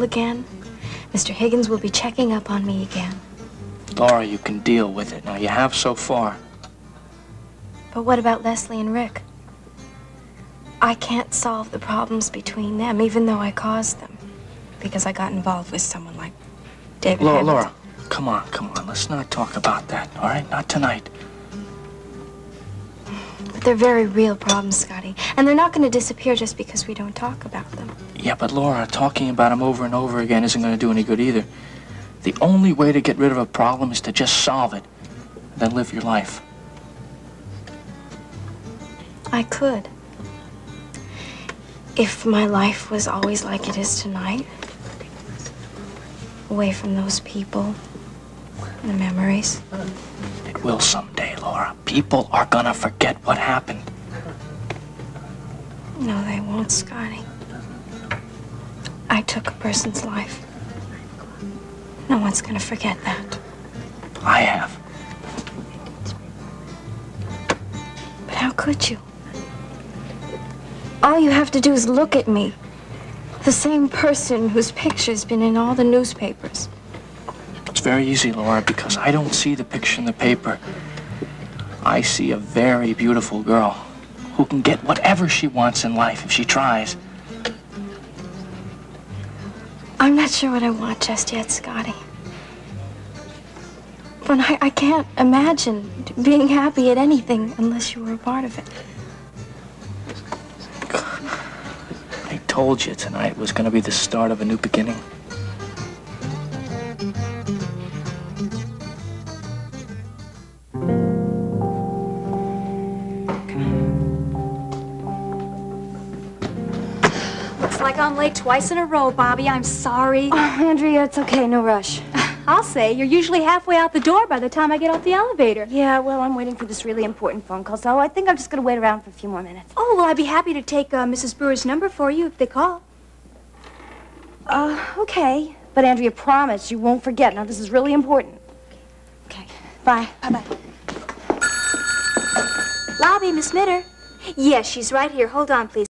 school again. Mr. Higgins will be checking up on me again. Laura, you can deal with it. Now, you have so far. But what about Leslie and Rick? I can't solve the problems between them, even though I caused them. Because I got involved with someone like David Laura, Hamilton. Laura, come on, come on. Let's not talk about that, all right? Not tonight. But they're very real problems, Scotty. And they're not going to disappear just because we don't talk about them. Yeah, but Laura, talking about them over and over again isn't going to do any good either. The only way to get rid of a problem is to just solve it, then live your life. I could. If my life was always like it is tonight, away from those people, the memories. It will someday, Laura. People are gonna forget what happened. No, they won't, Scotty. I took a person's life. No one's gonna forget that. I have. But how could you? All you have to do is look at me. The same person whose picture's been in all the newspapers. It's very easy, Laura, because I don't see the picture in the paper. I see a very beautiful girl who can get whatever she wants in life if she tries. I'm not sure what I want just yet, Scotty. But I, I can't imagine being happy at anything unless you were a part of it. I told you tonight was gonna be the start of a new beginning. Looks like I'm late twice in a row, Bobby. I'm sorry. Oh, Andrea, it's okay, no rush. I'll say you're usually halfway out the door by the time I get off the elevator. Yeah, well, I'm waiting for this really important phone call, so I think I'm just going to wait around for a few more minutes. Oh, well, I'd be happy to take uh, Mrs. Brewer's number for you if they call. Uh, okay. But Andrea, promise you won't forget. Now, this is really important. Okay. Bye. Bye-bye. Lobby, Miss Mitter. Yes, she's right here. Hold on, please.